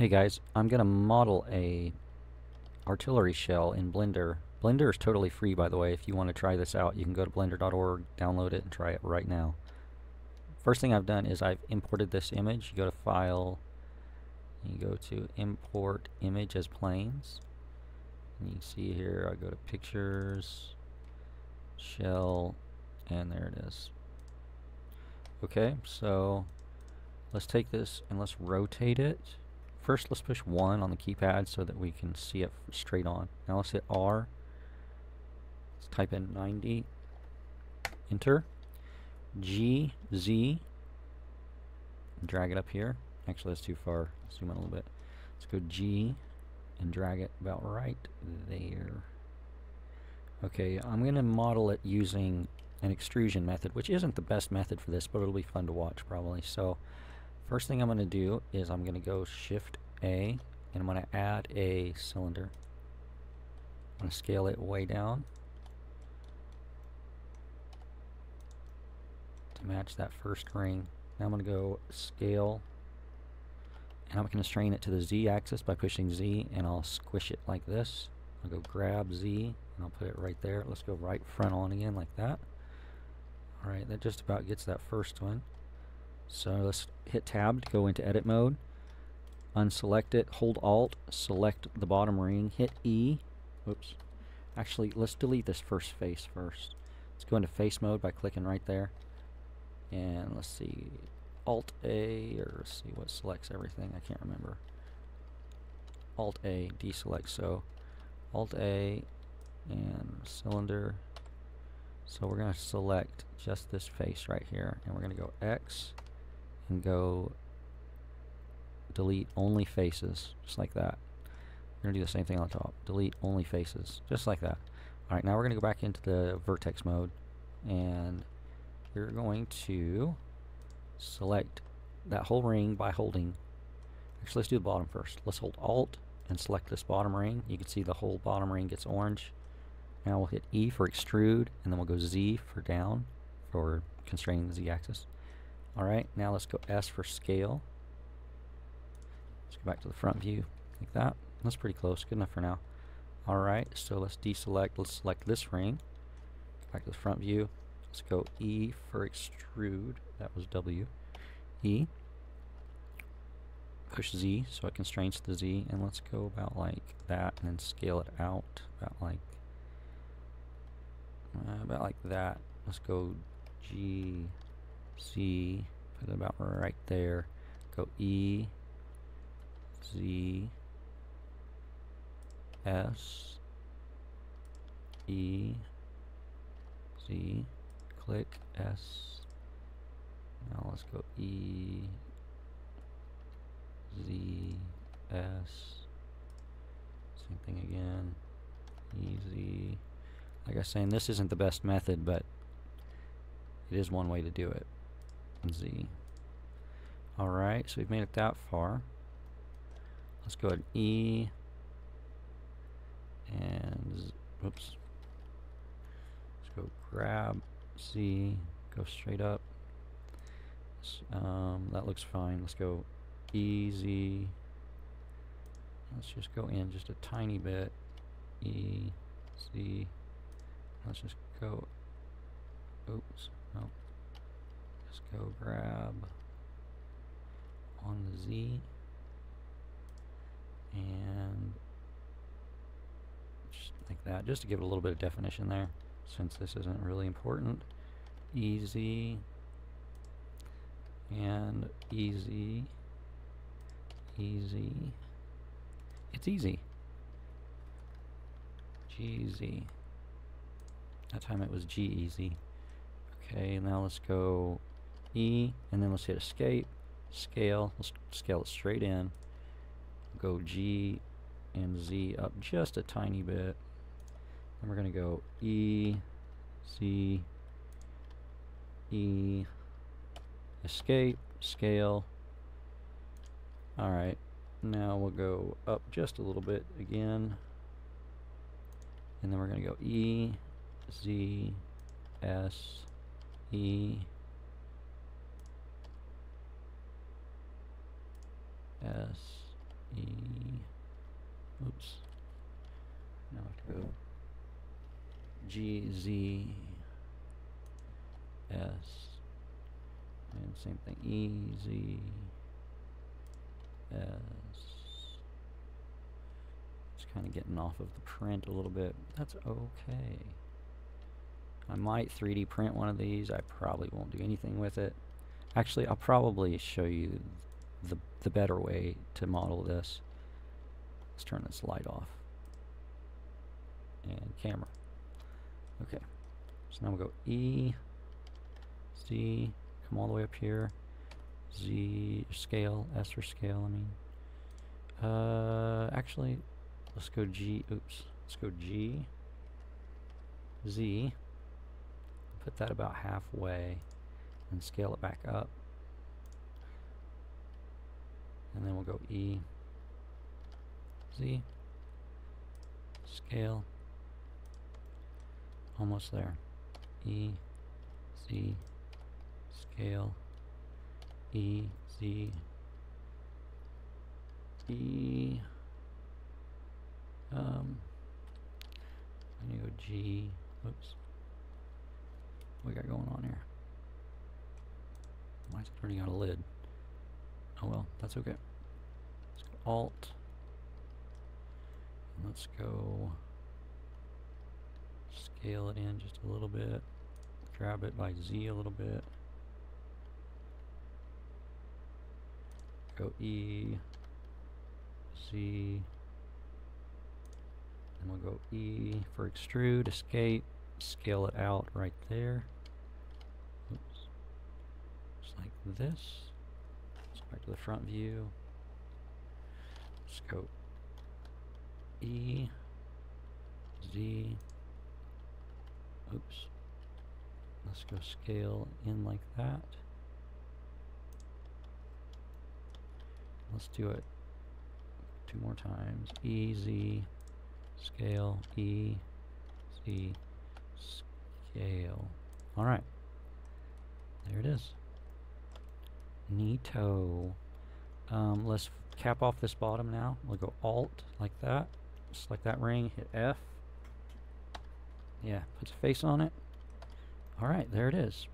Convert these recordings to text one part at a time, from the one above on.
Hey guys, I'm going to model a artillery shell in Blender. Blender is totally free by the way. If you want to try this out, you can go to blender.org, download it, and try it right now. First thing I've done is I've imported this image. You go to File, you go to Import Image as Planes. And you see here, I go to Pictures, Shell, and there it is. Okay, so let's take this and let's rotate it. First, let's push 1 on the keypad so that we can see it straight on. Now let's hit R. Let's type in 90. Enter. G, Z. Drag it up here. Actually, that's too far. Zoom in a little bit. Let's go G and drag it about right there. Okay, I'm going to model it using an extrusion method, which isn't the best method for this, but it'll be fun to watch probably. So first thing I'm going to do is I'm going to go Shift A, and I'm going to add a cylinder. I'm going to scale it way down to match that first ring. Now I'm going to go scale, and I'm going to strain it to the Z axis by pushing Z, and I'll squish it like this. I'll go grab Z, and I'll put it right there. Let's go right front on again like that. Alright, that just about gets that first one. So let's hit tab to go into edit mode. Unselect it, hold alt, select the bottom ring, hit E. oops, Actually, let's delete this first face first. Let's go into face mode by clicking right there. And let's see, Alt A, or see what selects everything. I can't remember. Alt A, deselect. So Alt A and cylinder. So we're going to select just this face right here, and we're going to go X and go delete only faces, just like that. We're going to do the same thing on top. Delete only faces, just like that. Alright, now we're going to go back into the vertex mode, and you're going to select that whole ring by holding. Actually, let's do the bottom first. Let's hold Alt and select this bottom ring. You can see the whole bottom ring gets orange. Now we'll hit E for extrude, and then we'll go Z for down for constraining the z-axis. Alright, now let's go S for scale. Let's go back to the front view, like that. That's pretty close, good enough for now. Alright, so let's deselect, let's select this ring. Back to the front view. Let's go E for extrude, that was W. E. Push Z so it constrains the Z, and let's go about like that, and then scale it out about like uh, about like that. Let's go G, C, put it about right there. Go E, Z, S, E, Z, click S. Now let's go E, Z, S. Same thing again. Easy. Like I was saying, this isn't the best method, but it is one way to do it. Z. Alright, so we've made it that far. Let's go ahead E and Z, oops. Let's go grab Z, go straight up. Um, that looks fine. Let's go E Z. Let's just go in just a tiny bit. E Z. Let's just go. Oops. No. Just go grab on the Z and just like that, just to give it a little bit of definition there, since this isn't really important. Easy and easy, easy. It's easy. GZ. That time it was G easy. Okay, now let's go E, and then let's hit escape, scale, let's scale it straight in, go G and Z up just a tiny bit, and we're going to go E, Z, E, escape, scale, alright, now we'll go up just a little bit again, and then we're going to go E, Z, S, E S E. Oops. Now I have to go G, Z, S. And same thing. E, Z, S. It's kind of getting off of the print a little bit. That's okay. I might 3D print one of these. I probably won't do anything with it. Actually, I'll probably show you the, better way to model this. Let's turn this light off. And camera. Okay. So now we'll go E, Z, come all the way up here. Z, scale, S for scale, I mean. Uh, actually, let's go G, oops. Let's go G, Z, put that about halfway and scale it back up. And then we'll go E, Z, scale, almost there. E, Z, scale, E, Z, E, um, I need to go G, oops, what we got going on here? Why is it turning out a lid? Oh well, that's okay. Alt. Let's go scale it in just a little bit. Grab it by Z a little bit. Go E, Z, and we'll go E for extrude, escape, scale it out right there. Oops. Just like this. Let's go back to the front view. Go E, Z, oops. Let's go scale in like that. Let's do it two more times. E, Z, scale, E, Z, scale. Alright. There it is. Neato. Um, let's cap off this bottom now. We'll go Alt, like that. Select that ring, hit F. Yeah, puts a face on it. Alright, there it is.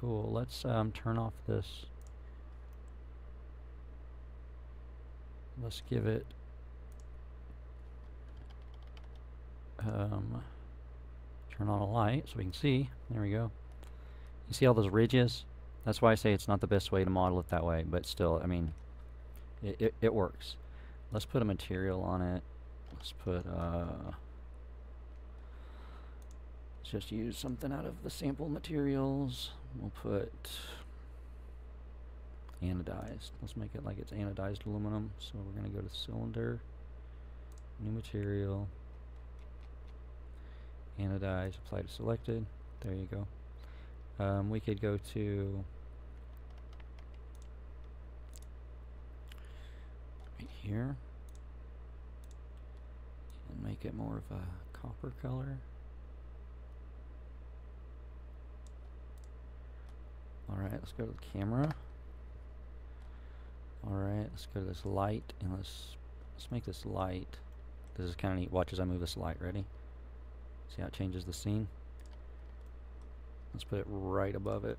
Cool, let's um, turn off this. Let's give it um, turn on a light so we can see. There we go. You see all those ridges? That's why I say it's not the best way to model it that way, but still, I mean, it, it, it works. Let's put a material on it. Let's put, uh, let's just use something out of the sample materials. We'll put anodized. Let's make it like it's anodized aluminum. So we're going to go to cylinder, new material, anodized, apply to selected. There you go. Um, we could go to right here and make it more of a copper color. Alright, let's go to the camera. Alright, let's go to this light and let's let's make this light. This is kind of neat. Watch as I move this light. Ready? See how it changes the scene? Let's put it right above it.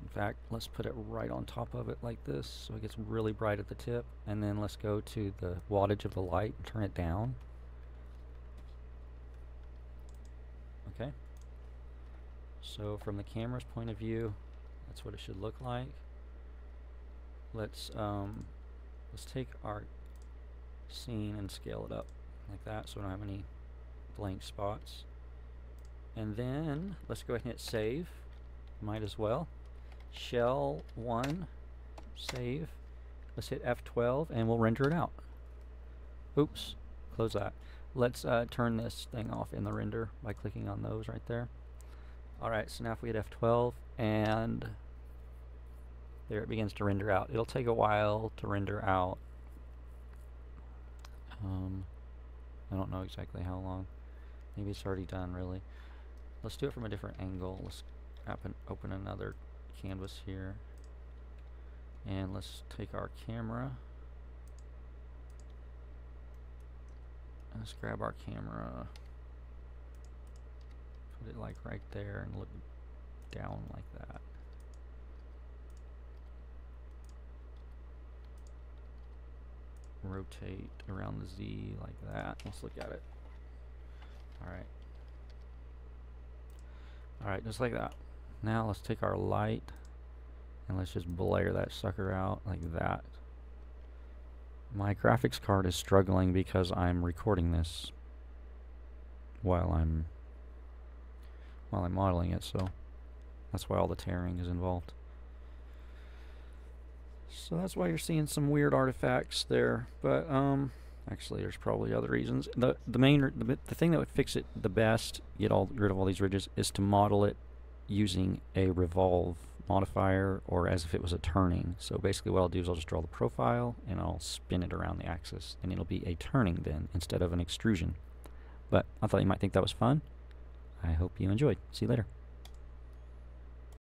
In fact, let's put it right on top of it like this so it gets really bright at the tip. And then let's go to the wattage of the light and turn it down. Okay. So from the camera's point of view, that's what it should look like. Let's um, let's take our scene and scale it up like that so we don't have any blank spots. And then let's go ahead and hit save. Might as well. Shell 1, save. Let's hit F12 and we'll render it out. Oops, close that. Let's uh, turn this thing off in the render by clicking on those right there. Alright, so now if we hit F12 and there it begins to render out. It'll take a while to render out. Um, I don't know exactly how long. Maybe it's already done, really. Let's do it from a different angle. Let's open, open another canvas here. And let's take our camera. Let's grab our camera. Put it like right there and look down like that. Rotate around the Z like that. Let's look at it. Alright. Alright, just like that. Now let's take our light and let's just blare that sucker out like that. My graphics card is struggling because I'm recording this while I'm while I'm modeling it, so that's why all the tearing is involved. So that's why you're seeing some weird artifacts there, but um actually there's probably other reasons. The the main the, the thing that would fix it the best, get all rid of all these ridges is to model it using a revolve modifier or as if it was a turning. So basically what I'll do is I'll just draw the profile and I'll spin it around the axis and it'll be a turning then instead of an extrusion. But I thought you might think that was fun. I hope you enjoyed. See you later.